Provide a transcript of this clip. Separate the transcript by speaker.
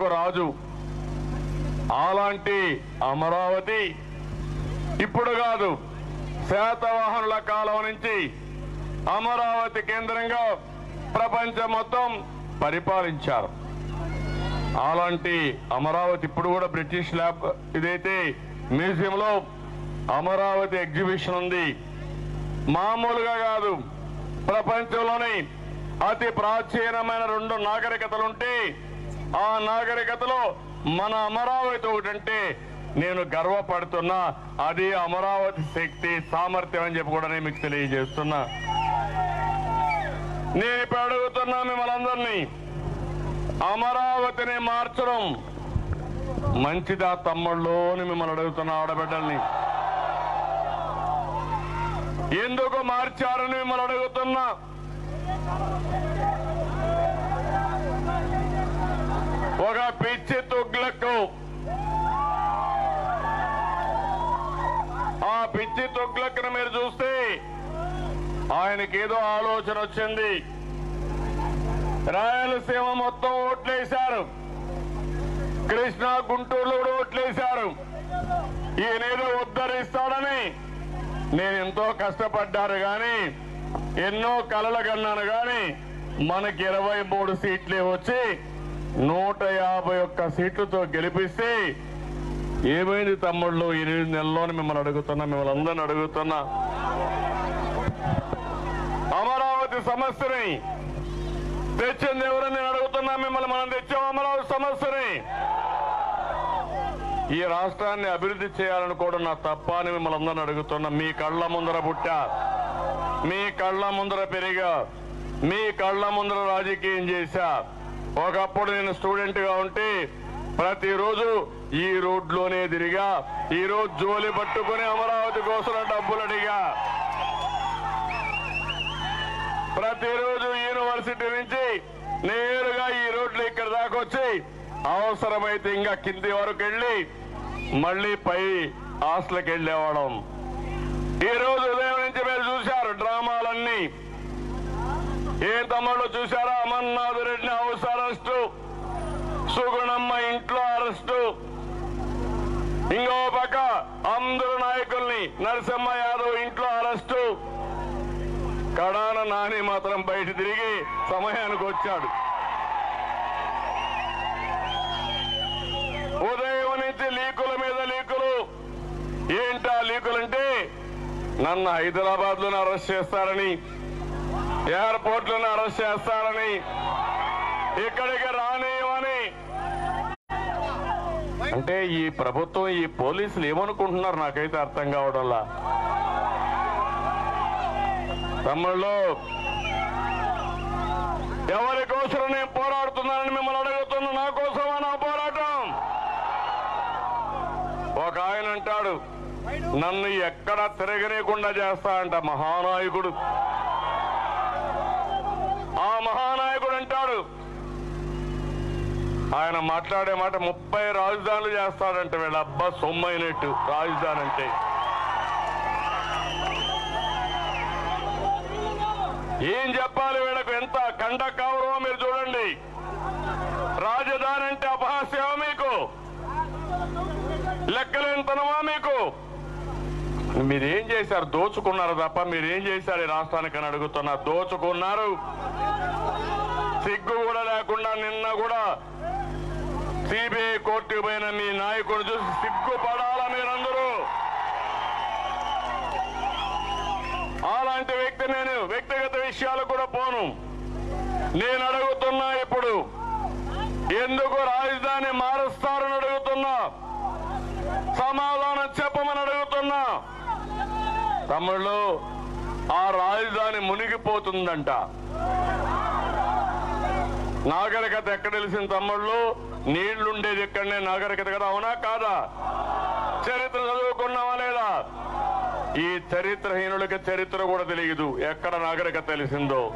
Speaker 1: రాజు. అలాంటి అమరావతి ఇప్పుడు కాదు శాతవాహనుల కాలం నుంచి అమరావతి కేంద్రంగా ప్రపంచం మొత్తం పరిపాలించారు. అలాంటి అమరావతి ఇప్పుడు కూడా బ్రిటిష్ ల్యాబ్ ఇదైతే మ్యూజియంలో అమరావతి ఎగ్జిబిషన్ ఉంది. మామూలుగా కాదు ప్రపంచంలోని అతి ప్రాచీనమైన రెండు నాగరికతలుంటే ఆ నాగరికతలో మన అమరావతి ఒకటంటే నేను గర్వపడుతున్నా అది అమరావతి శక్తి సామర్థ్యం అని చెప్పి కూడా నేను మీకు తెలియజేస్తున్నా. నేను ఇప్పుడు అడుగుతున్నా మిమ్మల్ందరినీ అమరావతిని మార్చడం మంచిదా తమ్ముళ్ళు అని మిమ్మల్ని అడుగుతున్నా ఆడబిడ్డల్ని. ఎందుకు మార్చారని మిమ్మల్ని అడుగుతున్నా? ఒక పిచ్చి తుగ్లకు ఆ పిచ్చి తుగ్లక్ను మీరు చూస్తే ఆయనకి ఏదో ఆలోచన వచ్చింది. రాయలసీమ మొత్తం ఓట్లేశారు. కృష్ణా గుంటూరులో కూడా ఓట్లేశారు. ఈయనేదో ఉద్ధరిస్తాడని నేను ఎంతో కష్టపడ్డాను గాని ఎన్నో కలలు కన్నాను గాని మనకి ఇరవై మూడు సీట్లే వచ్చి నూట యాభై ఒక్క సీట్లతో గెలిపిస్తే ఏమైంది తమ్ముళ్ళు? ఎనిమిది నెలలోనే మిమ్మల్ని అడుగుతున్నా మిమ్మల్ని అందరిని అడుగుతున్నా. అమరావతి సమస్యని తెచ్చింది ఎవరని నేను అడుగుతున్నా మిమ్మల్ని మనం తెచ్చాం అమరావతి సమస్యని. ఈ రాష్ట్రాన్ని అభివృద్ధి చేయాలనుకోవడం నా తప్ప అని మిమ్మల్ని అందరిని అడుగుతున్నా. మీ కళ్ళ ముందర పుట్టా మీ కళ్ళ ముందర పెరిగా మీ కళ్ళ ముందర రాజకీయం చేశా. ఒకప్పుడు నేను స్టూడెంట్గా ఉంటే ప్రతిరోజు ఈ రోడ్లోనే తిరిగా ఈ రోజు జోలి పట్టుకుని అమరావతి కోసం డబ్బులు అడిగా. ప్రతిరోజు యూనివర్సిటీ నుంచి నేరుగా ఈ రోడ్లు ఇక్కడ దాకా వచ్చి అవసరమైతే ఇంకా కింది వరకు వెళ్ళి మళ్ళీ పై హాస్టల్కి వెళ్ళేవాళ్ళం. ఈ రోజు ఉదయం నుంచి మీరు చూశారు డ్రామాలన్నీ. ఏం తమ్ముళ్ళు చూశారా? అమర్నాథ్ రెడ్డిని అవసరం సుగుణమ్మ ఇంట్లో అరెస్టు. ఇంకో పక్క అందరు నాయకుల్ని నరసింహ యాదవ్ ఇంట్లో అరెస్టు. కడాన నాని మాత్రం బయట తిరిగి సమయానికి వచ్చాడు. ఉదయం నుంచి లీకుల మీద లీకులు. ఏంటా లీకులంటే నన్ను హైదరాబాద్లోనే అరెస్ట్ చేస్తారని ఎయిర్పోర్ట్లోనే అరెస్ట్ చేస్తారని ఇక్కడికి రాని అంటే ఈ ప్రభుత్వం ఈ పోలీసులు ఏమనుకుంటున్నారు నాకైతే అర్థం కావడంలా? తమ్ముళ్ళు ఎవరి కోసం నేను పోరాడుతున్నానని మిమ్మల్ని అడుగుతున్న నా కోసమా నా పోరాటం? ఒక ఆయన అంటాడు నన్ను ఎక్కడ తిరగనీయకుండా చేస్తా అంట మహానాయకుడు. ఆ మహానాయకుడు అంటాడు ఆయన మాట్లాడే మాట ముప్పై రాజధానులు చేస్తాడంట వీళ్ళ అబ్బా సొమ్మైనట్టు రాజధాని అంటే. ఏం చెప్పాలి వీళ్ళకు? ఎంత కండ కౌరవం మీరు చూడండి. రాజధాని అంటే అపహాస్యమా మీకు? లెక్కలేనితనమా మీకు? మీరేం చేశారు? దోచుకున్నారు తప్ప మీరేం చేశారు ఈ రాష్ట్రానికి అని అడుగుతున్నా. దోచుకున్నారు. సిగ్గు కూడా లేకుండా నిన్న కూడా సిబిఐ కోర్టుకు పోయిన మీ నాయకుడు చూసి సిగ్గుపడాలా మీరందరూ? అలాంటి వ్యక్తి నేను వ్యక్తిగత విషయాలు కూడా పోను. నేను అడుగుతున్నా ఇప్పుడు ఎందుకు రాజధాని మారుస్తారని అడుగుతున్నా? సమాధానం చెప్పమని అడుగుతున్నా? తమ్ముళ్ళు ఆ రాజధాని మునిగిపోతుందంట. నాగరికత ఎక్కడ తెలిసిన తమ్ముళ్ళు? నీళ్ళుండేది ఎక్కడనే నాగరికత కదా అవునా కాదా? చరిత్ర చదువుకున్నావా లేదా? ఈ చరిత్రహీనులకి చరిత్ర కూడా తెలియదు. ఎక్కడ నాగరికత తెలిసిందో?